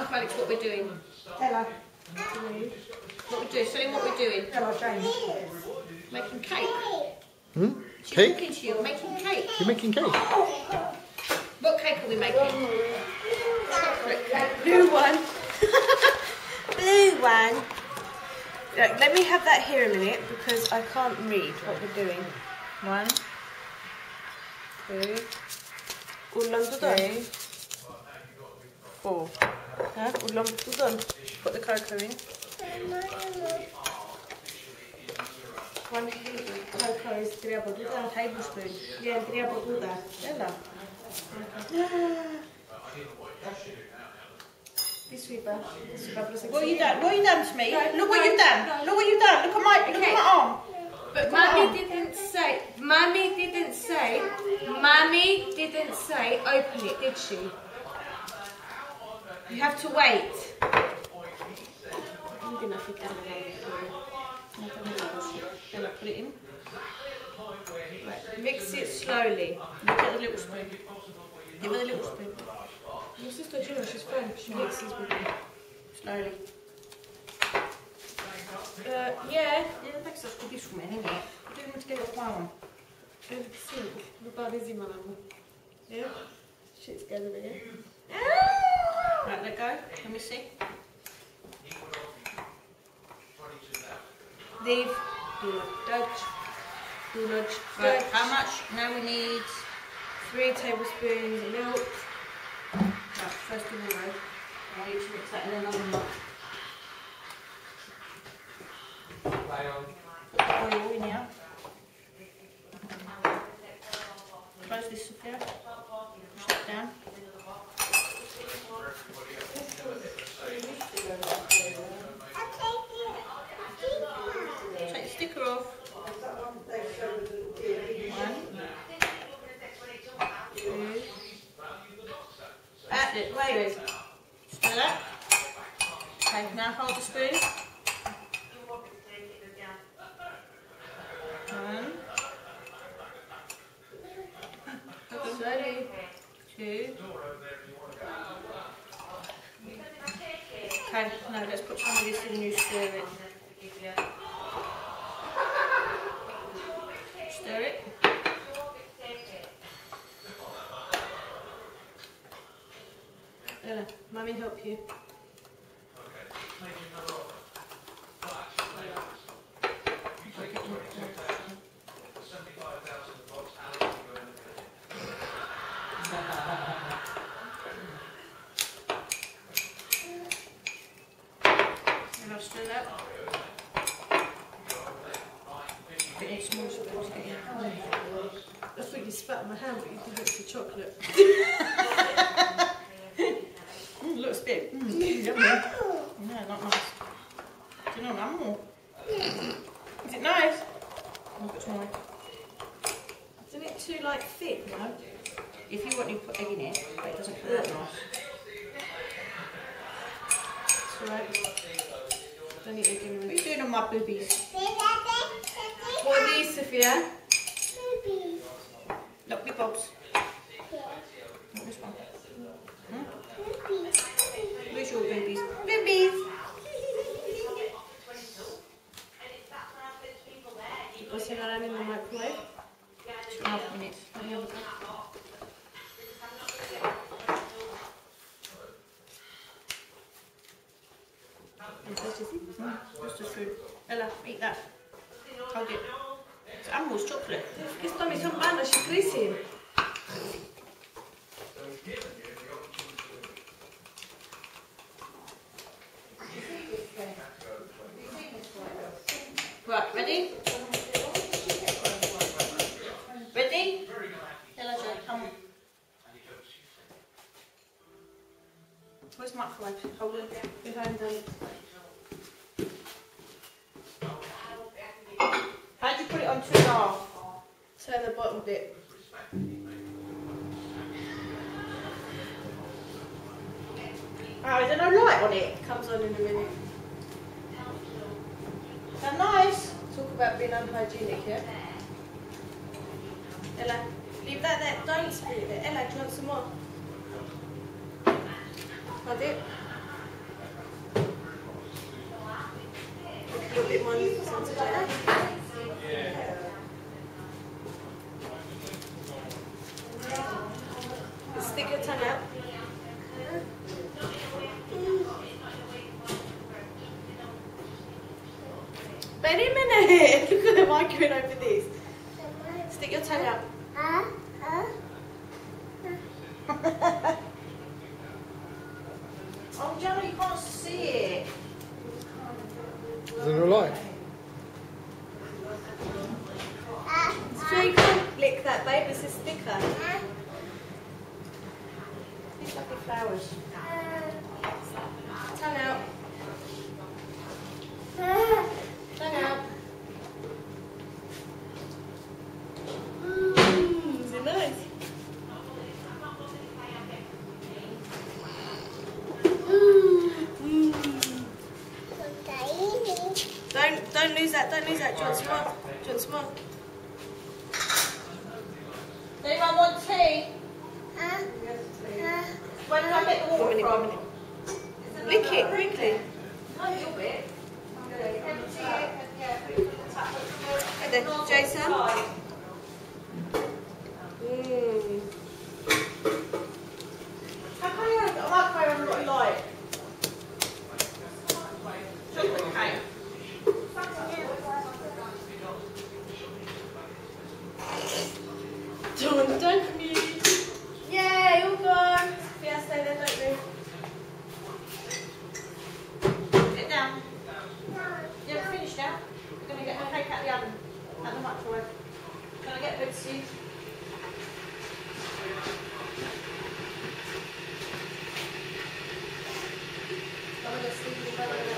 Uncle Alex what we're doing. Ella. What we're doing. Show him what we're doing. Ella, James. Making cake. Hmm? She's Cake? talking to you. We're making cake. You're making cake? What cake are we making? Chocolate cake. Blue one. Blue one. Look, let me have that here a minute because I can't read what we're doing. One, two, ulang three, four. Huh? Ulang tudon. Put the cocoa in. One cocoa is three treba duda, tablespoon. Yeah, treba duda. Ella. This sweeper. What you done? What you done to me? Look what you've done. Look what you've done. Look at my look Okay. at my arm. But Mummy didn't say. Mummy didn't say. Mummy didn't say open it, did she? You have to wait. I'm gonna think I'm Then I put it in. Right, mix it slowly. Look at the little spoon. Give her the little spoon. Your sister Gina, she's fine. She mixes with me. Slowly. Uh, yeah. Ja, tak chcesz kupić mnie, nie? Mieć takiego pałam. Wypadek zima na mu. Yeah? Shit's going over here. Right, let go. Let me see. Leave. Do not touch. Do not Right, touch. how much? Now we need. Three tablespoons of milk. Right, first of all, right, I need to mix that in another mug. Put the oil in here. Close this, Sophia. Push that down. Take the sticker off. One. Two. That's it. Wait. Stir that. Okay, now hold the spoon. One. Slowly. Okay, now let's put some of this in and you stir it. Stir it. Ella, mummy help you. And I'll stir that. Bit of small to get in. I think you spat on my hand, but you did it for chocolate. Mm, looks big. Mm, yummy. No, not nice. Do you know one more? Is it nice? Oh, put some. Isn't it too like thick? No. If you want, you put egg in it, but it doesn't look that nice. It's alright. Don't need egg in What are you doing on my boobies? What are these, Sophia? Look, big bobs. Not this one. Hmm? Where's your boobies? Boobies! What's in that in the microwave? Two and a half minutes. Let me have a look. Mm, Just the food. Ella, eat that. Hold it. It's animals chocolate. Questa mi sono bella. Right, ready? Ready? Ella, come on. Where's the microwave? Hold it. Behind them. How'd you put it on two and a half? So the bottom bit. Oh, is there no light on it? Comes on in a minute. How nice. Talk about being unhygienic, yeah? Ella, leave that there. Don't spill it. Ella, do you want some more? Hold it. A little bit more, like that. Stick your tongue out. Wait a minute. Look at the mic going over this. Stick your tongue out. oh, Jenna, you can't see it. Is it alright? So you can't lick that, babe. It's a sticker. These lovely flowers. Out. Out. Nice? Don't don't lose that. Don't lose that. Do you want some more? Do you want some more? Want tea? Where did I get One minute, one minute. Lick it quickly. A little bit. It it Jason. Mm. How come you have a microwave and not a light? Chocolate cake. Don't, don't mute. Yay, all gone. Yeah, stay there, don't move. Sit down. You haven't finished now? You're going to get the cake out the oven. Out the microwave. Can I get Bootsy? I'm gonna sleep in the bed.